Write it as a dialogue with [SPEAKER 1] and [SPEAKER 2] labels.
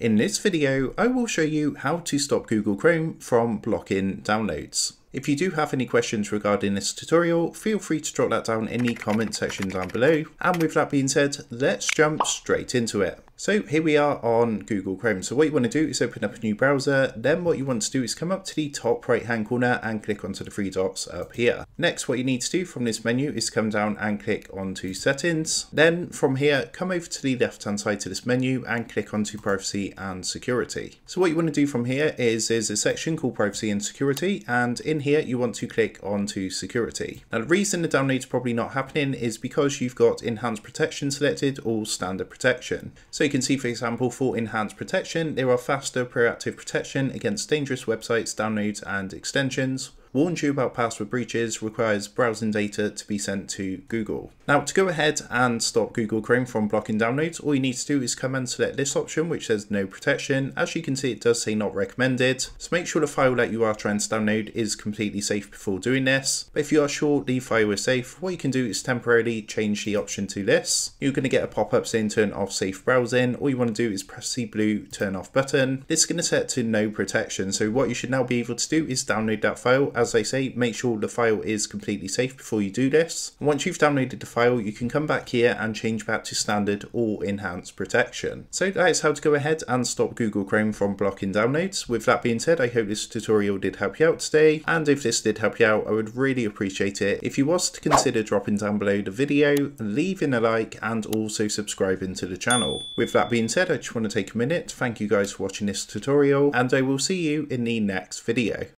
[SPEAKER 1] In this video, I will show you how to stop Google Chrome from blocking downloads. If you do have any questions regarding this tutorial, feel free to drop that down in the comment section down below. And with that being said, let's jump straight into it. So here we are on Google Chrome. So what you want to do is open up a new browser. Then what you want to do is come up to the top right hand corner and click onto the three dots up here. Next, what you need to do from this menu is come down and click onto settings. Then from here, come over to the left hand side to this menu and click onto privacy and security. So what you want to do from here is there's a section called privacy and security. And in here, you want to click onto security. Now the reason the download is probably not happening is because you've got enhanced protection selected or standard protection. So can see, for example, for enhanced protection, there are faster proactive protection against dangerous websites, downloads, and extensions warns you about password breaches, requires browsing data to be sent to Google. Now to go ahead and stop Google Chrome from blocking downloads, all you need to do is come and select this option which says no protection. As you can see it does say not recommended, so make sure the file that you are trying to download is completely safe before doing this. But if you are sure the file is safe, what you can do is temporarily change the option to this. You're going to get a pop-up saying turn off safe browsing. All you want to do is press the blue turn off button. This is going to set to no protection. So what you should now be able to do is download that file as I say, make sure the file is completely safe before you do this. Once you've downloaded the file, you can come back here and change back to standard or enhanced protection. So that is how to go ahead and stop Google Chrome from blocking downloads. With that being said, I hope this tutorial did help you out today. And if this did help you out, I would really appreciate it if you was to consider dropping down below the video, leaving a like, and also subscribing to the channel. With that being said, I just want to take a minute thank you guys for watching this tutorial, and I will see you in the next video.